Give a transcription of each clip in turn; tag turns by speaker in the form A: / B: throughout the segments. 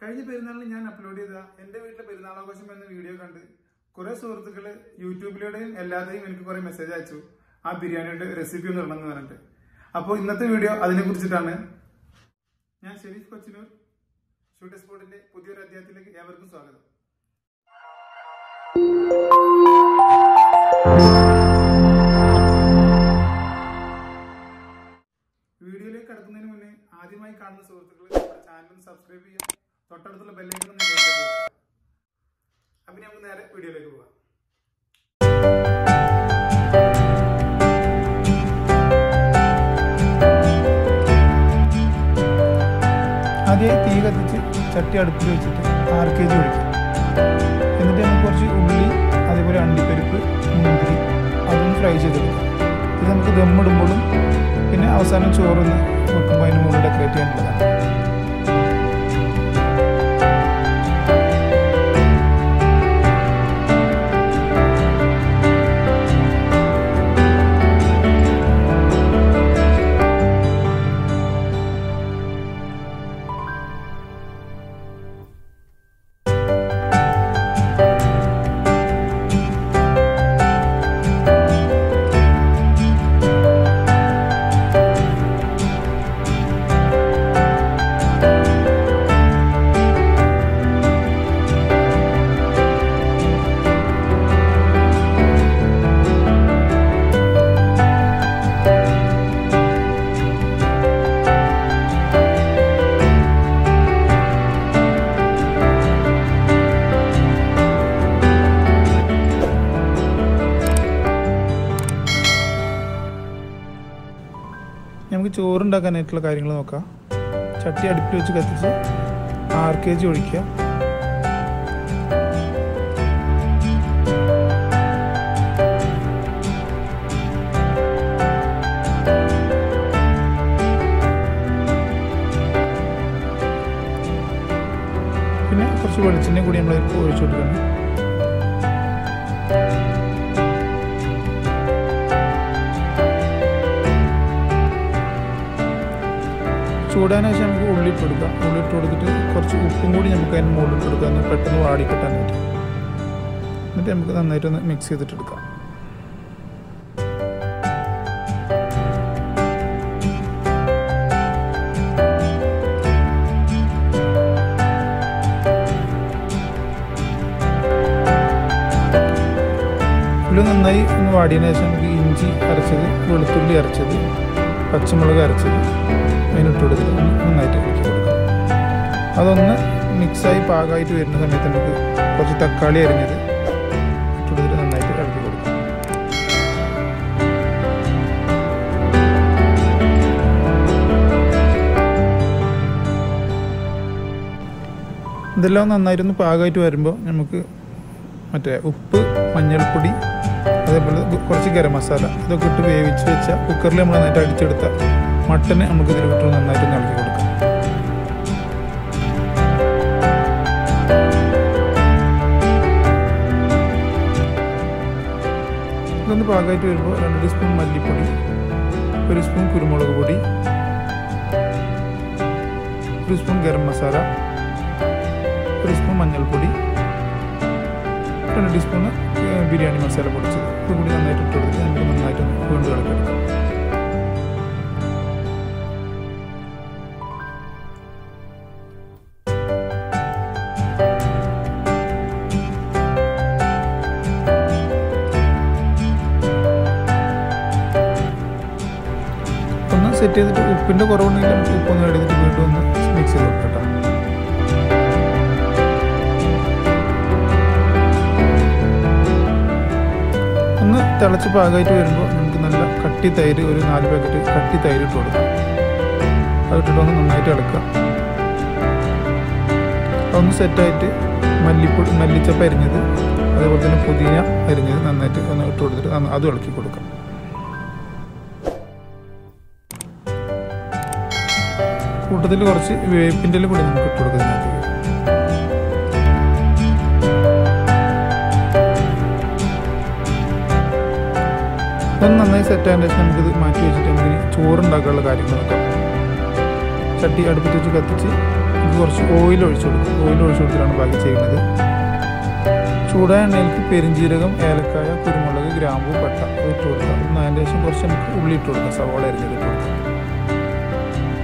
A: കഴിഞ്ഞ പെരുന്നാളിൽ ഞാൻ അപ്ലോഡ് ചെയ്ത എന്റെ വീട്ടിലെ പെരുന്നാളാഘോഷം എന്ന വീഡിയോ കണ്ട് കുറെ സുഹൃത്തുക്കൾ യൂട്യൂബിലൂടെയും എല്ലാതെയും എനിക്ക് കുറെ മെസ്സേജ് അയച്ചു. ആ ബിരിയാണിയുടെ റെസിപ്പി ഒന്ന് ഇടണം എന്ന് പറഞ്ഞിട്ട്. അപ്പോൾ ഇന്നത്തെ വീഡിയോ അതിനെ കുറിച്ചിട്ടാണ്. ഞാൻ ഷെരീഫ് കൊച്ചിനൂർ ഷൂട്ട് സ്പോട്ടിന്റെ പുതിയൊരു അധ്യായത്തിലേക്ക് ഏവർക്കും സ്വാഗതം. വീഡിയോയിലേക്ക് കടക്കുന്നതിന് മുന്നേ ആദ്യമായി കാണുന്ന സുഹൃത്തുക്കൾ ചാനലും സബ്സ്ക്രൈബ് ചെയ്യുക. തൊട്ടടുത്തുള്ള ബെല്ലൈക്കൺ അപ്പം നമുക്ക് നേരെ വീഡിയോയിലേക്ക് പോകാം ആദ്യം തീ കത്തിച്ച് ചട്ടി അടുപ്പിൽ വെച്ചിട്ട് ആറ് കെ ജി ഒഴിക്കും. എന്നിട്ട് നമുക്ക് കുറച്ച് ഉള്ളി അതേപോലെ അണ്ടിപ്പരിപ്പ് മുന്തിരി അതും ഫ്രൈ ചെയ്തെടുക്കാം. ഇത് നമുക്ക് ദമ്മിടുമ്പോഴും പിന്നെ അവസാനം ചോറൊന്ന് വെക്കുമ്പോൾ അതിന് മുകളിൽ ഡെക്കറേറ്റ് ചെയ്യാനുള്ളതാണ് നമുക്ക് ചോറുണ്ടാക്കാനായിട്ടുള്ള കാര്യങ്ങൾ നോക്കാം. ചട്ടി അടുപ്പിൽ വെച്ച് കത്തിച്ച് ആറ് കെ ജി ഒഴിക്കുക പിന്നെ കുറച്ച് വെളിച്ചെണ്ണ കൂടി നമ്മൾ ഒഴിച്ചു കൊടുക്കണം. ചൂടാന ശേഷം നമുക്ക് ഉള്ളിട്ട് കൊടുക്കാം ഉള്ളിട്ട് കൊടുത്തിട്ട് കുറച്ച് ഉപ്പും കൂടി നമുക്ക് അതിന് മുകളിലിട്ട് കൊടുക്കാം എന്നാൽ പെട്ടെന്ന് വാടിക്കിട്ടാനായിട്ട് എന്നിട്ട് നമുക്ക് നന്നായിട്ടൊന്ന് മിക്സ് ചെയ്തിട്ട് എടുക്കാം. നന്നായി ഒന്ന് വാടിയതിനു ശേഷം നമുക്ക് ഇഞ്ചി അരച്ചത് വെളുത്തുള്ളി അരച്ചത് പച്ചമുളക് അരച്ചത് കൊടുത്തിട്ട് നന്നായിട്ട് ഇളക്കി കൊടുക്കുക. അതൊന്ന് മിക്സായി പാകമായിട്ട് വരുന്ന സമയത്ത് നമുക്ക് കുറച്ച് തക്കാളി അരിഞ്ഞത് ഇട്ടുകൊടുത്തിട്ട് നന്നായിട്ട് ഇളക്കി കൊടുക്കുക. ഇതെല്ലാം നന്നായിട്ടൊന്ന് പാകമായിട്ട് വരുമ്പോൾ നമുക്ക് മറ്റേ ഉപ്പ് മഞ്ഞൾപ്പൊടി അതേപോലെ കുറച്ച് ഗരം മസാല ഇതൊക്കെ ഇട്ട് വേവിച്ച് വെച്ച കുക്കറിൽ നമ്മൾ നന്നായിട്ട് അടിച്ചെടുത്ത മട്ടന് നമുക്ക് ഇതിൽ വിട്ട് നന്നായിട്ട് നൽകി കൊടുക്കാം. ഇതൊന്ന് പാകമായിട്ട് വരുമ്പോൾ രണ്ട് സ്പൂൺ മല്ലിപ്പൊടി ഒരു സ്പൂൺ കുരുമുളക് പൊടി ഒരു സ്പൂൺ ഗരം മസാല ഒരു സ്പൂൺ മഞ്ഞൾപ്പൊടി രണ്ട് ടീസ്പൂണ് ബിരിയാണി മസാല പൊടിച്ചത്. ഇതുകൂടി നന്നായിട്ട് ഇട്ട് കൊടുത്തിട്ട് നമുക്ക് നന്നായിട്ട് വീണ്ടും ഒന്ന് സെറ്റ് ചെയ്തിട്ട് ഉപ്പിന്റെ കുറവുണ്ടെങ്കിൽ നമുക്ക് ഉപ്പൊന്ന് എടുത്തിട്ട് വീണ്ടും ഒന്ന് മിക്സ് ചെയ്ത് കൊടുക്കാം കേട്ടോ. ഒന്ന് തിളച്ച് പാകമായിട്ട് വരുമ്പോൾ നമുക്ക് നല്ല കട്ടി തൈര് ഒരു നാല് പാക്കറ്റ് കട്ടി തൈര് ഇട്ട് കൊടുക്കാം. അതിട്ടിട്ട് ഒന്ന് നന്നായിട്ട് ഇളക്കുക. അതൊന്ന് സെറ്റായിട്ട് മല്ലിപ്പൊടി മല്ലിച്ചപ്പ് അരിഞ്ഞത് അതേപോലെ തന്നെ പുതിന അരിഞ്ഞത് നന്നായിട്ട് ഒന്ന് ഇട്ട് കൊടുത്തിട്ട് അത് ഇളക്കി കൊടുക്കാം. കൂട്ടത്തിൽ കുറച്ച് വേപ്പിന്റെ കൂടി നമുക്ക് ഇട്ട് കൊടുക്കാം ഇതിനകത്തേക്ക് ഇതൊന്ന് നന്നായി സെറ്റ് ആയതിനു ശേഷം നമുക്കിത് മാറ്റി വെച്ചിട്ട് നമുക്ക് ചോറുണ്ടാക്കാനുള്ള കാര്യങ്ങളൊക്കെ ചട്ടി അടുപ്പത്ത് വെച്ച് കത്തിച്ച് ഇത് കുറച്ച് ഓയിൽ ഒഴിച്ചു കൊടുക്കും. ഓയിൽ ഒഴിച്ചു കൊടുത്തിട്ടാണ് ബാക്കി ചെയ്യുന്നത്. ചൂടായ എണ്ണയിലേക്ക് പെരിഞ്ജീരകം ഏലക്കായ കുരുമുളക് ഗ്രാമ്പു പട്ട ഇട്ട് കൊടുക്കുക അതിന് ശേഷം കുറച്ച് നമുക്ക് ഉള്ളി ഇട്ട് കൊടുക്കാം. സവാള അരിഞ്ഞിട്ട്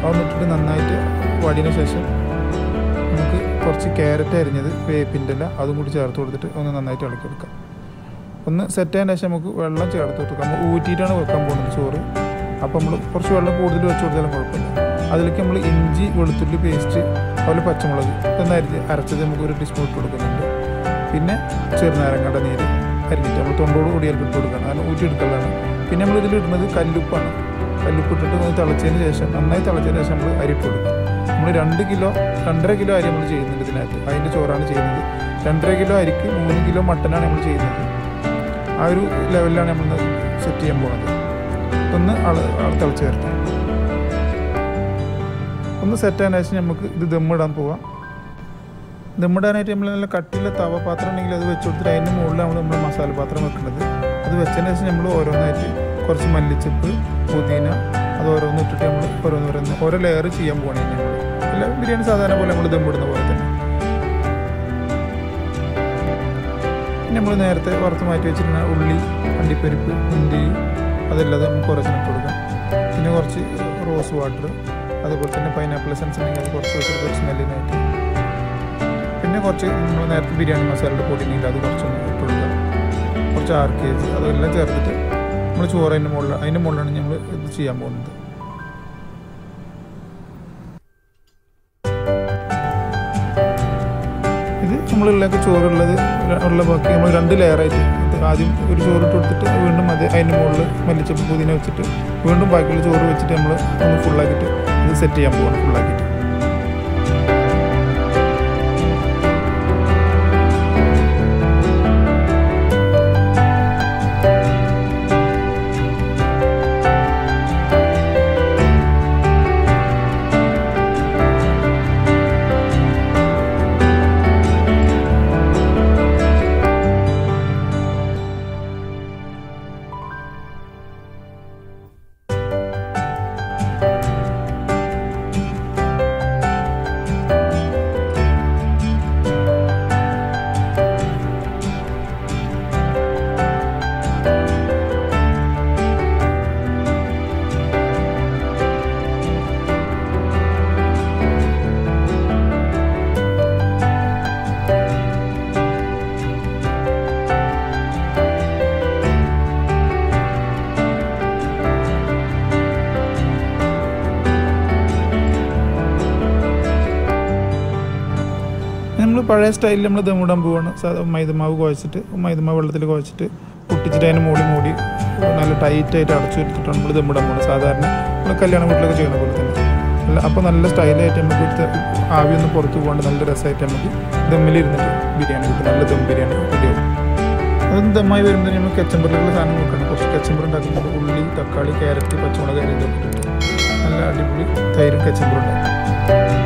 A: അതൊന്നിട്ടിട്ട് നന്നായിട്ട് വടിന ശേഷം നമുക്ക് കുറച്ച് ക്യാരറ്റ് അരിഞ്ഞത് വേപ്പിന്റെ ഇല അതും കൂടി ചേർത്ത് കൊടുത്തിട്ട് ഒന്ന് നന്നായിട്ട് ഇളക്കി കൊടുക്കാം. ഒന്ന് സെറ്റ് ആയതിനു ശേഷം നമുക്ക് വെള്ളം ചേർത്ത് കൊടുക്കാം. നമ്മൾ ഊറ്റിയിട്ടാണ് വെക്കാൻ പോകുന്നത് ചോറ്. അപ്പോൾ നമ്മൾ കുറച്ച് വെള്ളം കൂടുതൽ വെച്ച് കൊടുത്താലും കുഴപ്പമില്ല. അതിലേക്ക് നമ്മൾ ഇഞ്ചി വെളുത്തുള്ളി പേസ്റ്റ് അതുപോലെ പച്ചമുളക് ഇതൊന്ന് അരച്ചത് നമുക്ക് ഒരു ടീസ്പൂൺ ഇട്ട് കൊടുക്കുന്നുണ്ട്. പിന്നെ ചെറുനാരങ്ങയുടെ നീര് അരിഞ്ഞിട്ട് നമ്മൾ തൊണ്ടോട് കൂടി അതിൽ ഇട്ട് കൊടുക്കണം. അതിന് ഊറ്റിയെടുക്കലാണ്. പിന്നെ നമ്മൾ ഇതിലിടുന്നത് കല്ലുപ്പാണ്. കല്ലുപ്പ് ഇട്ടിട്ട് ഒന്ന് തിളച്ചതിന് ശേഷം നന്നായി തിളച്ചതിന് ശേഷം നമ്മൾ അരി ഇട്ട് കൊടുക്കും. നമ്മൾ രണ്ട് കിലോ രണ്ടര കിലോ അരി നമ്മൾ ചെയ്യുന്നുണ്ട് ഇതിനകത്ത്. അതിന്റെ ചോറാണ് ചെയ്യുന്നത്. രണ്ടര കിലോ അരിക്ക് മൂന്ന് കിലോ മട്ടനാണ് നമ്മൾ ചെയ്യുന്നത്. ആ ഒരു ലെവലിലാണ് നമ്മൾ സെറ്റ് ചെയ്യാൻ പോകുന്നത്. ഒന്ന് ആൾ ആൾ തിളച്ച് വരട്ടെ. ഒന്ന് സെറ്റ് ആയതിനു ശേഷം നമുക്ക് ഇത് ദമ്മിടാൻ പോവാം. ദമ്മിടാനായിട്ട് നമ്മൾ നല്ല കട്ടിയുള്ള തവ പാത്രം ഉണ്ടെങ്കിൽ അത് വെച്ച് കൊടുത്തിട്ട് അതിന്റെ മുകളിലാണ് നമ്മൾ മസാല പാത്രം വെക്കുന്നത് അത് വെച്ചതിന് ശേഷം നമ്മൾ ഓരോന്നായിട്ട് കുറച്ച് മല്ലിച്ചപ്പ് പുതിന അത് ഓരോന്ന് ഇട്ടിട്ട് നമ്മൾ ഓരോന്ന് ഓരോന്ന് ഓരോ ലെയർ ചെയ്യാൻ പോകണേ നമ്മൾ അല്ല ബിരിയാണി സാധാരണ പോലെ നമ്മൾ ദമ്പിടുന്ന പോലെ തന്നെ. നമ്മൾ നേരത്തെ വറുത്ത് മാറ്റി വെച്ചിരുന്ന ഉള്ളി അണ്ടിപ്പരിപ്പ് മുന്തിരി അതെല്ലാം നമുക്ക് കുറച്ച് ഇട്ട് കൊടുക്കാം. പിന്നെ കുറച്ച് റോസ് വാട്ടർ അതുപോലെ തന്നെ പൈനാപ്പിൾ എസൻസ് ഉണ്ടെങ്കിൽ അത് കുറച്ച് വെച്ചിട്ട് കുറച്ച് സ്മെല്ലിനായിട്ട് പിന്നെ കുറച്ച് നമ്മൾ നേരത്തെ ബിരിയാണി മസാലയുടെ പൊടി ഉണ്ടെങ്കിൽ അത് കുറച്ചൊന്ന് ഇട്ട് കൊടുക്കാം. കുറച്ച് ആർ കെ ജി അതെല്ലാം ചേർത്തിട്ട് നമ്മൾ ചോറ് അതിന്റെ മുകളിൽ അതിന്റെ മുകളിലാണ് ഞങ്ങൾ ഇത് ചെയ്യാൻ പോകുന്നത്. ഇത് നമ്മളിലേക്ക് ചോറുള്ളത് ഉള്ള ബാക്കി നമ്മൾ രണ്ട് ലെയറായിട്ട് ആദ്യം ഒരു ചോറ് ഇട്ട് കൊടുത്തിട്ട് വീണ്ടും അത് അതിന്റെ മുകളിൽ മല്ലിച്ചപ്പ് പുതിന വെച്ചിട്ട് വീണ്ടും ബാക്കിയുള്ള ചോറ് വെച്ചിട്ട് നമ്മൾ ഒന്ന് ഫുള്ളാക്കിയിട്ട് ഇത് സെറ്റ് ചെയ്യാൻ പോകണം ഫുള്ളാക്കിയിട്ട് പഴയ സ്റ്റൈലിൽ നമ്മൾ ദമ്മിടാൻ പോവാണ്. മൈദമാവ് കുഴച്ചിട്ട് മൈദമാവ് വെള്ളത്തിൽ കുഴച്ചിട്ട് പൊട്ടിച്ചിട്ട് അതിന് മൂടി മൂടി നല്ല ടൈറ്റായിട്ട് അടച്ചു എടുത്തിട്ടാണ് നമ്മൾ ദമ്മിടാൻ പോകുന്നത് സാധാരണ നമ്മൾ കല്യാണ വീട്ടിലൊക്കെ ചെയ്യുന്ന പോലെ തന്നെ. അല്ല അപ്പോൾ നല്ല സ്റ്റൈലായിട്ട് നമുക്ക് എടുത്ത് ആവിയൊന്നും പുറത്ത് പോകാണ്ട് നല്ല രസമായിട്ട് നമുക്ക് ദമ്മിലിരുന്നിട്ട് ബിരിയാണി കിട്ടും. നല്ല ദം ബിരിയാണി റെഡിയാവും അതും ദമ്മായി വരുമ്പോൾ നമ്മൾ കച്ചമ്പറിലുള്ള സാധനം നോക്കണം കുറച്ച് കച്ചമ്പർ ഉണ്ടാക്കുമ്പോൾ ഉള്ളി തക്കാളി ക്യാരറ്റ് പച്ചമുളക് ഇതൊക്കെ നല്ല അടിപൊളി തൈരും കച്ചമ്പറും ഉണ്ടാക്കും